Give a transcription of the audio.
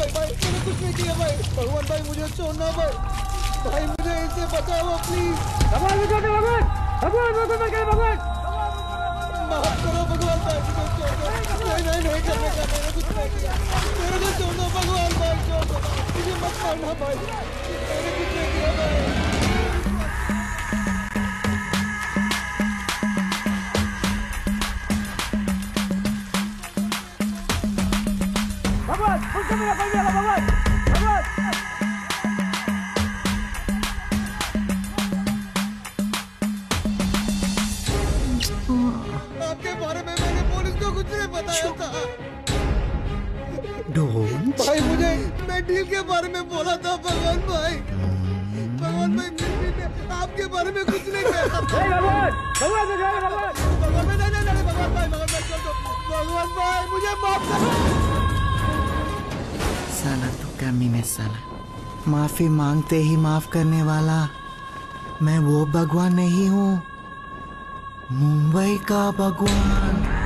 भाई भाई मैंने कुछ नहीं किया भाई। भगवान भाई मुझे छोड़ना भाई। भाई मुझे इसे बचाओ प्लीज़ भगवान मुझे छोड़ दो भगवान। भगवान भगवान क्या भगवान? माफ़ करो भगवान भाई मुझे छोड़ दो नहीं नहीं नहीं करने का मैंने कुछ नहीं किया। मेरे को छोड़ दो भगवान भाई छोड़ दो मुझे मत करना भाई। भगवान मुझसे मेरा कोई नहीं भगवान भगवान आपके बारे में मैंने पुलिस को कुछ नहीं बताया था। डोंट भाई मुझे मैं डील के बारे में बोला था भगवान भाई। भगवान भाई आपके बारे में कुछ नहीं कहा भगवान भगवान भगवान। भगवान भाई नहीं नहीं नहीं भगवान भाई भगवान भाई भगवान भाई मुझे माफ़ कर साला ने साला। माफ़ी मांगते ही माफ़ करने वाला, मैं वो भगवान नहीं हूँ। मुंबई का भगवान।